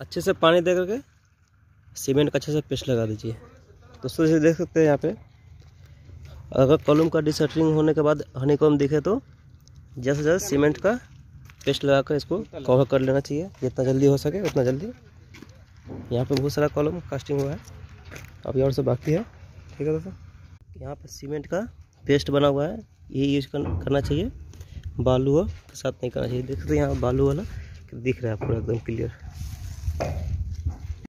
अच्छे से पानी दे करके सीमेंट का अच्छे से पेस्ट लगा दीजिए। दोस्तों जैसे देख सकते हैं यहाँ पे। अगर कॉलम का डिसटरिंग होने के बाद हनीकॉम दिखे तो जैसे जैसे सीमेंट का पेस्ट लगा कर इसको कवर कर लेना चाहिए। जितना जल्दी हो सके, उतना जल्दी। यहाँ पे बहुत सारा कॉलम कास्टिंग हुआ है। अभी और से बाकी है। ठीक है दोस्तों? यहाँ पर सीमेंट का पेस्ट बना हुआ है। ये यूज़ करना चाहिए। बालू के साथ नहीं करना चाहिए। देख सकते यहाँ बालू वाला दिख रहा है पूरा एकदम क्लियर Thank you.